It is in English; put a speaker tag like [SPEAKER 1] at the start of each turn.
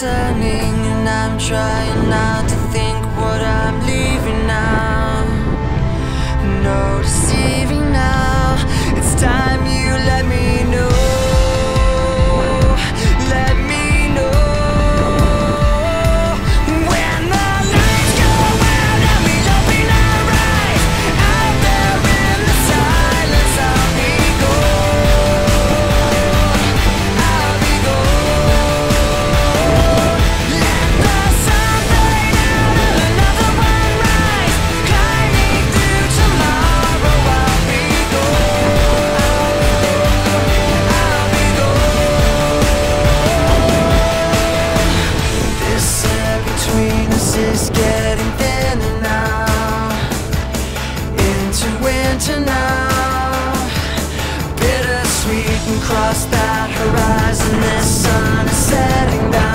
[SPEAKER 1] turning and I'm trying not to think is getting thinner now. Into winter now. Bittersweet and cross that horizon. This sun is setting down.